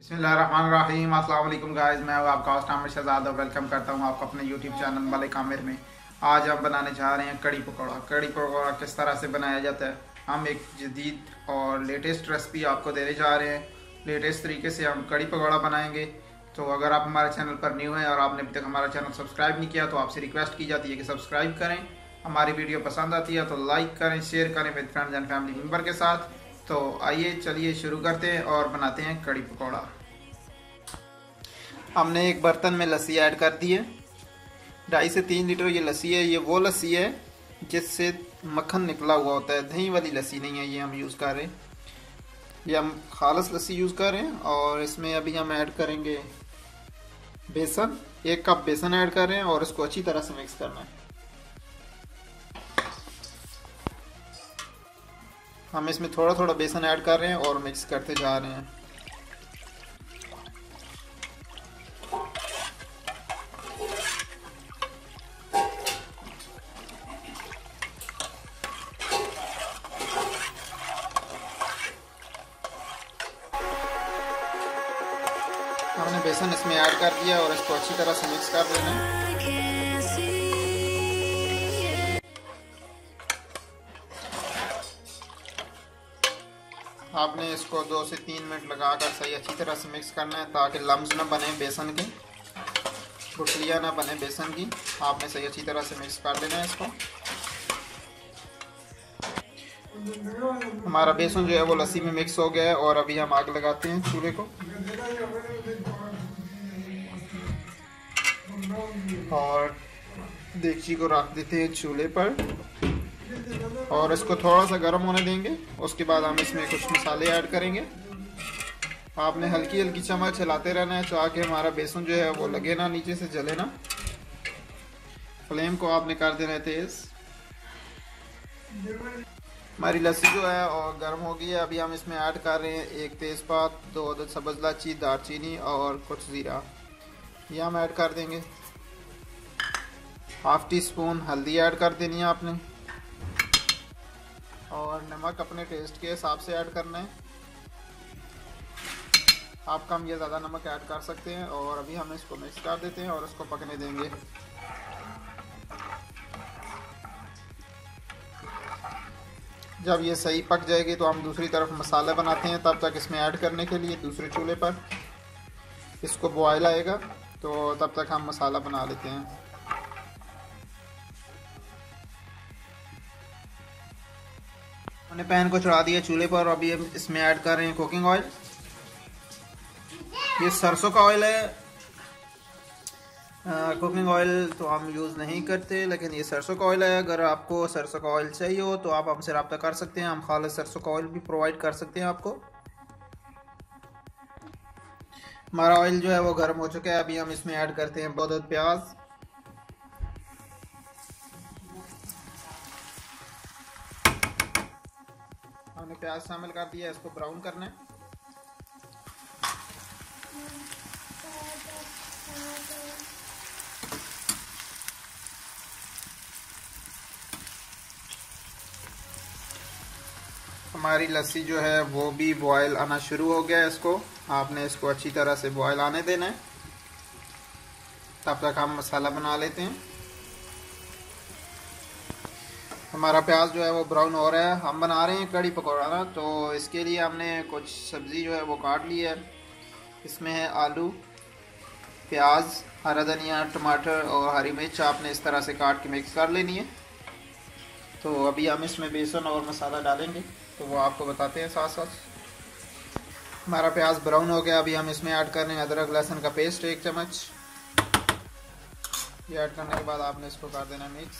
बसमीम अल्लाम गाइस, मैं आपका होस्ट आमिर शहजाद वेलकम करता हूँ आपको अपने यूट्यूब चैनल मलिक आमिर में। आज हम बनाने जा रहे हैं कड़ी पकौड़ा। कड़ी पकौड़ा किस तरह से बनाया जाता है, हम एक जदीद और लेटेस्ट रेसिपी आपको देने जा रहे हैं। लेटेस्ट तरीके से हम कड़ी पकौड़ा बनाएँगे। तो अगर आप हमारे चैनल पर न्यू हैं और आपने अभी तक हमारा चैनल सब्सक्राइब नहीं किया तो आपसे रिक्वेस्ट की जाती है कि सब्सक्राइब करें। हमारी वीडियो पसंद आती है तो लाइक करें, शेयर करें with friends and family member के साथ। तो आइए चलिए शुरू करते हैं और बनाते हैं कड़ी पकौड़ा। हमने एक बर्तन में लस्सी ऐड कर दी है। ढाई से तीन लीटर ये लस्सी है, ये वो लस्सी है जिससे मक्खन निकला हुआ होता है। दही वाली लस्सी नहीं है, ये हम यूज़ कर रहे हैं। ये हम खालस लस्सी यूज़ कर रहे हैं और इसमें अभी हम ऐड करेंगे बेसन। एक कप बेसन ऐड कर रहे हैं और इसको अच्छी तरह से मिक्स करना है। हम इसमें थोड़ा थोड़ा बेसन ऐड कर रहे हैं और मिक्स करते जा रहे हैं। हमने बेसन इसमें ऐड कर दिया और इसको अच्छी तरह से मिक्स कर देना है। आपने इसको दो से तीन मिनट लगाकर सही अच्छी तरह से मिक्स करना है ताकि लम्स ना बने बेसन के, गुठलियाँ ना बने बेसन की। आपने सही अच्छी तरह से मिक्स कर देना है इसको। हमारा बेसन जो है वो लस्सी में मिक्स हो गया है और अभी हम आग लगाते हैं चूल्हे को। और देगची को रख देते हैं चूल्हे पर। और इसको थोड़ा सा गर्म होने देंगे। उसके बाद हम इसमें कुछ मसाले ऐड करेंगे। आपने हल्की हल्की चम्मच चलाते रहना है ताकि हमारा बेसन जो है वो लगे ना, नीचे से जले ना। फ्लेम को आपने कर देना है तेज़। हमारी लस्सी जो है और गर्म हो गई है। अभी हम इसमें ऐड कर रहे हैं एक तेज़पात, दो सब्ज़ लाची दारचीनी और कुछ ज़ीरा। ये हम ऐड कर देंगे। हाफ़ टी स्पून हल्दी ऐड कर देनी है आपने। और नमक अपने टेस्ट के हिसाब से ऐड करना है। आप कम या ज़्यादा नमक ऐड कर सकते हैं और अभी हम इसको मिक्स कर देते हैं और इसको पकने देंगे। जब ये सही पक जाएगी तो हम दूसरी तरफ़ मसाला बनाते हैं तब तक इसमें ऐड करने के लिए दूसरे चूल्हे पर। इसको बॉयल आएगा तो तब तक हम मसाला बना लेते हैं। हमने पैन को चढ़ा दिया चूल्हे पर अभी हम इसमें ऐड कर रहे हैं कुकिंग ऑयल ये सरसों का ऑयल है। कुकिंग ऑयल तो हम यूज़ नहीं करते, लेकिन ये सरसों का ऑयल है। अगर आपको सरसों का ऑयल चाहिए हो तो आप हमसे रब्ता कर सकते हैं। हम खाली सरसों का ऑयल भी प्रोवाइड कर सकते हैं आपको। हमारा ऑयल जो है वो गर्म हो चुका है। अभी हम इसमें ऐड करते हैं बहुत प्याज। हमने प्याज शामिल कर दिया, इसको ब्राउन करना है। हमारी लस्सी जो है, वो भी बॉयल आना शुरू हो गया है इसको। आपने इसको अच्छी तरह से बॉयल आने देना है। तब तक हम मसाला बना लेते हैं। हमारा प्याज जो है वो ब्राउन हो रहा है। हम बना रहे हैं कड़ी पकौड़ा ना तो इसके लिए हमने कुछ सब्ज़ी जो है वो काट ली है। इसमें है आलू, प्याज, हरा धनिया, टमाटर और हरी मिर्च आपने इस तरह से काट के मिक्स कर लेनी है। तो अभी हम इसमें बेसन और मसाला डालेंगे तो वो आपको बताते हैं साथ साथ हमारा प्याज ब्राउन हो गया, अभी हम इसमें ऐड कर रहे हैं अदरक, लहसुन का पेस्ट एक चम्मच। ये ऐड करने के बाद आपने इसको कर देना मिक्स।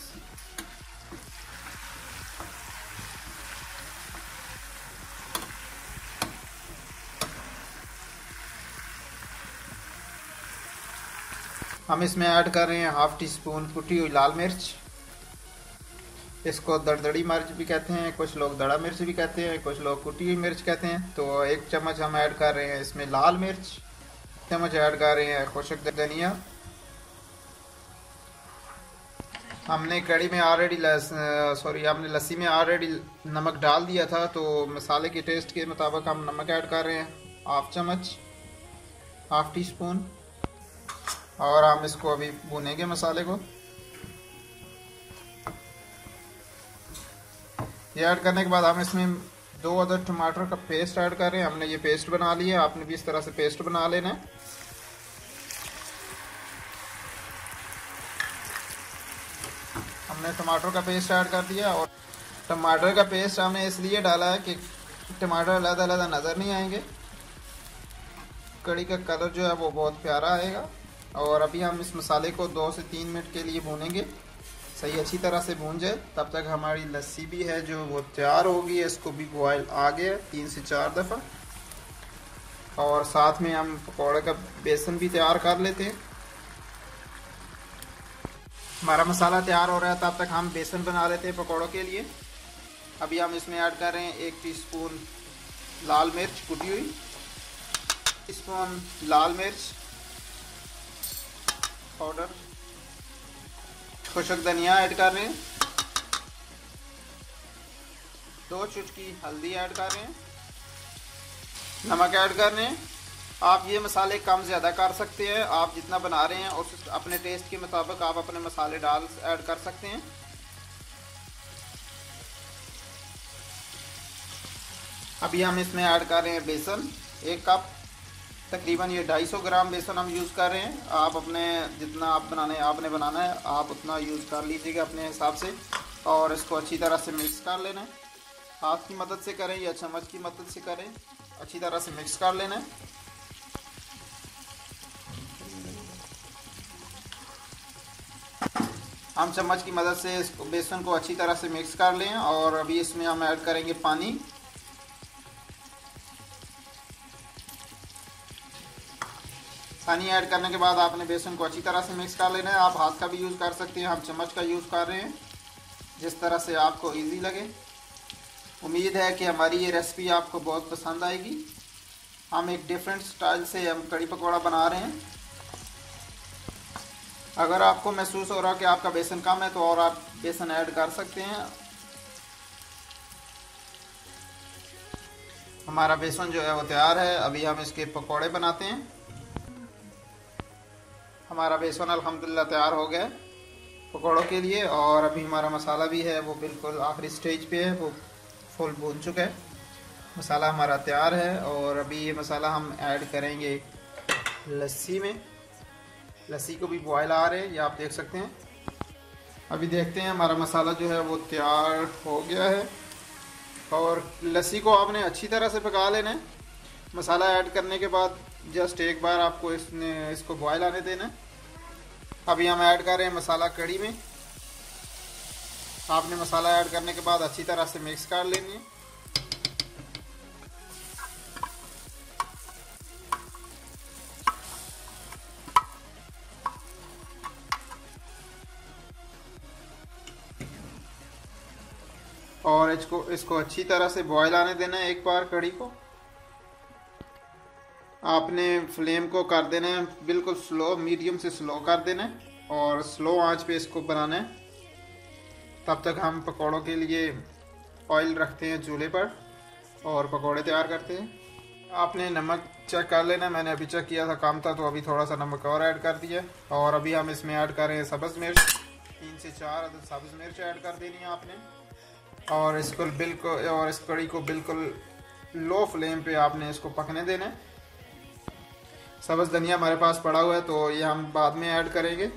हम इसमें ऐड कर रहे हैं हाफ़ टी स्पून कुटी हुई लाल मिर्च। इसको दड़दड़ी मिर्च भी कहते हैं, कुछ लोग दड़ा मिर्च भी कहते हैं, कुछ लोग कुटी हुई मिर्च कहते हैं। तो एक चम्मच हम ऐड कर रहे हैं इसमें लाल मिर्च चम्मच ऐड कर रहे हैं खुशक धनिया। हमने कड़ी में ऑलरेडी सॉरी हमने लस्सी में ऑलरेडी नमक डाल दिया था तो मसाले के टेस्ट के मुताबिक हम नमक ऐड कर रहे हैं हाफ़ चम्मच हाफ़ टी स्पून और हम इसको अभी भुनेंगे मसाले को। ये ऐड करने के बाद हम इसमें दो अदर टमाटर का पेस्ट ऐड कर रहे हैं। हमने ये पेस्ट बना लिया आपने भी इस तरह से पेस्ट बना लेना है। हमने टमाटर का पेस्ट ऐड कर दिया और टमाटर का पेस्ट हमने इसलिए डाला है कि टमाटर अलग अलग नज़र नहीं आएँगे। कड़ी का कलर जो है वो बहुत प्यारा आएगा। और अभी हम इस मसाले को दो से तीन मिनट के लिए भूनेंगे। सही अच्छी तरह से भून जाए। तब तक हमारी लस्सी भी है जो वो तैयार होगी इसको भी बॉयल आ गया तीन से चार दफ़ा। और साथ में हम पकौड़े का बेसन भी तैयार कर लेते हैं। हमारा मसाला तैयार हो रहा है। तब तक हम बेसन बना लेते हैं पकौड़ों के लिए। अभी हम इसमें ऐड कर रहे हैं एक टीस्पून लाल मिर्च कुटी हुई। टीस्पून लाल मिर्च। पाउडर। खुशक धनिया ऐड कर रहे हैं। दो चुटकी हल्दी ऐड कर रहे हैं। नमक ऐड कर रहे हैं। आप ये मसाले कम ज़्यादा कर सकते हैं। आप जितना बना रहे हैं उस अपने टेस्ट के मुताबिक आप अपने मसाले डाल ऐड कर सकते हैं। अभी हम इसमें ऐड कर रहे हैं बेसन, एक कप। तकरीबन ये 250 ग्राम बेसन हम यूज़ कर रहे हैं। आप अपने जितना आप बनाने आपने बनाना है, आप उतना यूज़ कर लीजिएगा अपने हिसाब से और इसको अच्छी तरह से मिक्स कर लेना है। हाथ की मदद से करें या चम्मच की मदद से करें, अच्छी तरह से मिक्स कर लेना है। हम चम्मच की मदद से इसको बेसन को अच्छी तरह से मिक्स कर लें और अभी इसमें हम ऐड करेंगे पानी। पानी ऐड करने के बाद आपने बेसन को अच्छी तरह से मिक्स कर लेना है। आप हाथ का भी यूज़ कर सकते हैं हम चम्मच का यूज़ कर रहे हैं, जिस तरह से आपको इजी लगे। उम्मीद है कि हमारी ये रेसिपी आपको बहुत पसंद आएगी। हम एक डिफरेंट स्टाइल से हम कड़ी पकौड़ा बना रहे हैं। अगर आपको महसूस हो रहा कि आपका बेसन कम है तो और आप बेसन ऐड कर सकते हैं। हमारा बेसन जो है वो तैयार है। अभी हम इसके पकोड़े बनाते हैं। हमारा बेसन अल्हम्दुलिल्लाह तैयार हो गया पकौड़ों के लिए, और अभी हमारा मसाला भी है, वो बिल्कुल आखिरी स्टेज पे है, वो फुल भून चुका है। मसाला हमारा तैयार है, और अभी ये मसाला हम ऐड करेंगे लस्सी में। लस्सी को भी बॉयल आ रहे हैं, ये आप देख सकते हैं। अभी देखते हैं, हमारा मसाला जो है वो तैयार हो गया है। और लस्सी को आपने अच्छी तरह से पका लेना है। मसाला ऐड करने के बाद जस्ट एक बार आपको इसने, इसको बॉयल आने देना अभी हम ऐड कर रहे हैं मसाला कड़ी में। आपने मसाला ऐड करने के बाद अच्छी तरह से मिक्स कर लेनी है। और इसको इसको अच्छी तरह से बॉयल आने देना है एक बार कड़ी को। आपने फ्लेम को कर देना है, बिल्कुल स्लो मीडियम से स्लो कर देना है और स्लो आँच पे इसको बनाना है। तब तक हम पकौड़ों के लिए ऑयल रखते हैं चूल्हे पर और पकौड़े तैयार करते हैं। आपने नमक चेक कर लेना, मैंने अभी चेक किया था, काम था तो अभी थोड़ा सा नमक और ऐड कर दिया। और अभी हम इसमें ऐड कर रहे हैं सब्ज़ मिर्च। तीन से चार सब्ज़ मिर्च ऐड कर देनी है आपने। और इसको बिल्कुल, और इस कड़ी को बिल्कुल लो फ्लेम पे आपने इसको पकने देना है। सब्ज़ धनिया हमारे पास पड़ा हुआ है तो ये हम बाद में ऐड करेंगे।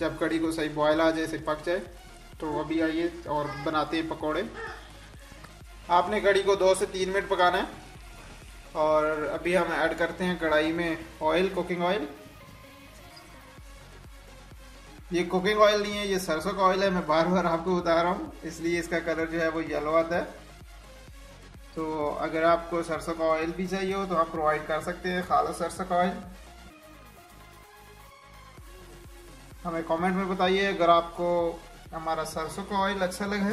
जब कड़ी को सही बॉयल आ जाए से पक जाए तो अभी आइए और बनाते हैं पकौड़े। आपने कड़ी को दो से तीन मिनट पकाना है। और अभी हम ऐड करते हैं कढ़ाई में ऑयल कुकिंग ऑयल ये कुकिंग ऑयल नहीं है, ये सरसों का ऑयल है, मैं बार बार आपको बता रहा हूँ, इसलिए इसका कलर जो है वो येलो आता है। तो अगर आपको सरसों का ऑयल भी चाहिए हो तो आप प्रोवाइड कर सकते हैं खाला सरसों का ऑयल हमें कमेंट में बताइए अगर आपको हमारा सरसों का ऑयल अच्छा लगा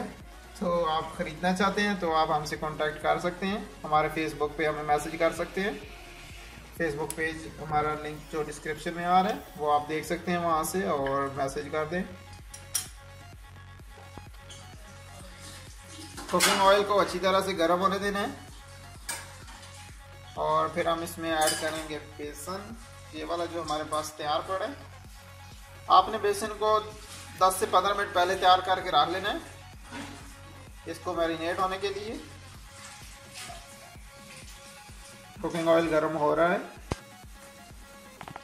तो आप ख़रीदना चाहते हैं तो आप हमसे कांटेक्ट कर सकते हैं। हमारे फेसबुक पे हमें मैसेज कर सकते हैं। फेसबुक पेज हमारा लिंक जो डिस्क्रिप्शन में आ रहा है, वो आप देख सकते हैं वहाँ से और मैसेज कर दें। कुकिंग ऑयल को अच्छी तरह से गर्म होने देना है। और फिर हम इसमें ऐड करेंगे बेसन। ये वाला जो हमारे पास तैयार पड़ा है। आपने बेसन को 10 से 15 मिनट पहले तैयार करके रख लेना है। इसको मैरिनेट होने के लिए। कुकिंग ऑयल गर्म हो रहा है।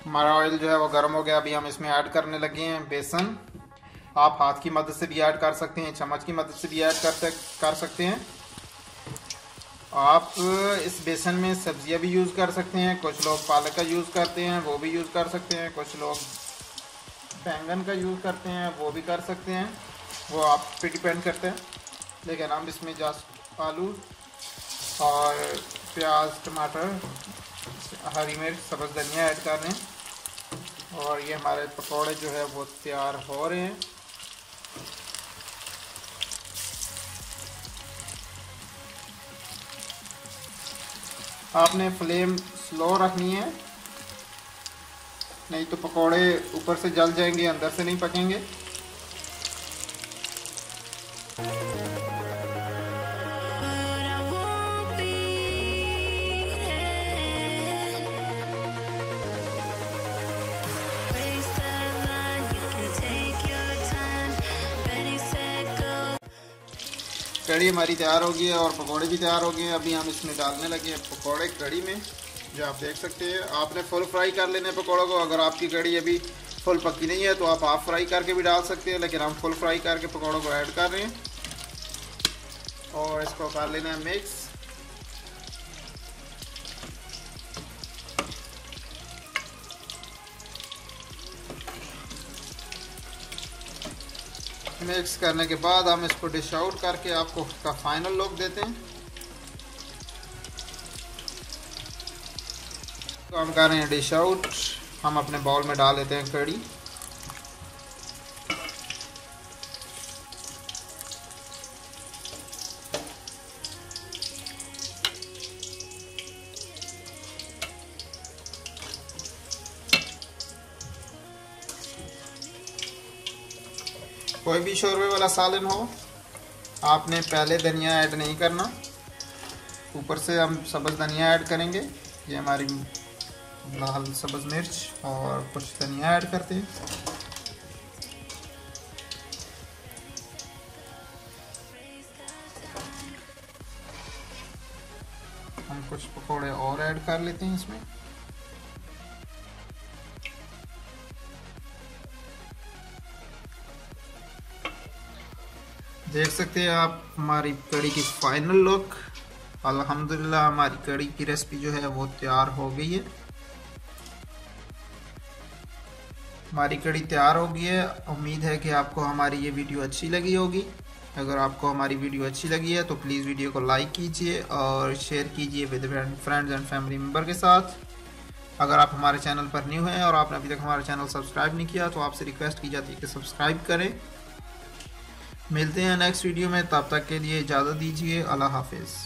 हमारा ऑयल जो है वो गर्म हो गया। अभी हम इसमें ऐड करने लगे हैं बेसन। आप हाथ की मदद से भी ऐड कर सकते हैं, चम्मच की मदद से भी ऐड कर कर सकते हैं। आप इस बेसन में सब्ज़ियाँ भी यूज़ कर सकते हैं, कुछ लोग पालक का यूज़ करते हैं, वो भी यूज़ कर सकते हैं, कुछ लोग बैंगन का यूज़ करते हैं, वो भी कर सकते हैं, वो आप पे डिपेंड करते हैं। लेकिन हम इसमें जस्ट आलू और प्याज, टमाटर, हरी मिर्च, सब्ज़ धनिया ऐड कर रहे हैं। और ये हमारे पकौड़े जो है वो तैयार हो रहे हैं। आपने फ्लेम स्लो रखनी है। नहीं तो पकोड़े ऊपर से जल जाएँगे, अंदर से नहीं पकेंगे। कड़ी हमारी तैयार हो गई है और पकौड़े भी तैयार हो गए हैं। अभी हम इसमें डालने लगे हैं पकौड़े कड़ी में, जो आप देख सकते हैं। आपने फुल फ्राई कर लेने पकौड़ों को। अगर आपकी कड़ी अभी फुल पक्की नहीं है तो आप हाफ़ फ्राई करके भी डाल सकते हैं, लेकिन हम फुल फ्राई करके पकौड़ों को ऐड कर रहे हैं। और इसको कर लेना है मिक्स मिक्स करने के बाद हम इसको डिश आउट करके आपको उसका फाइनल लुक देते हैं। तो हम कर रहे हैं डिश आउट हम अपने बाउल में डाल लेते हैं कड़ी। कोई भी शोरबे वाला सालन हो, आपने पहले धनिया ऐड नहीं करना। ऊपर से हम सब्ज़ धनिया ऐड करेंगे। ये हमारी लाल सब्ज़ मिर्च और कुछ धनिया ऐड करते हैं। हम कुछ पकौड़े और ऐड कर लेते हैं इसमें। देख सकते हैं आप, हमारी कड़ी की फाइनल लुक अल्हम्दुलिल्लाह, हमारी कड़ी की रेसिपी जो है वो तैयार हो गई है। हमारी कड़ी तैयार हो गई है। उम्मीद है कि आपको हमारी ये वीडियो अच्छी लगी होगी। अगर आपको हमारी वीडियो अच्छी लगी है तो प्लीज़ वीडियो को लाइक कीजिए और शेयर कीजिए with friends and family member के साथ। अगर आप हमारे चैनल पर न्यू हैं और आपने अभी तक हमारा चैनल सब्सक्राइब नहीं किया तो आपसे रिक्वेस्ट की जाती है कि सब्सक्राइब करें। मिलते हैं नेक्स्ट वीडियो में तब तक के लिए इजाज़त दीजिए अल्लाह हाफिज़।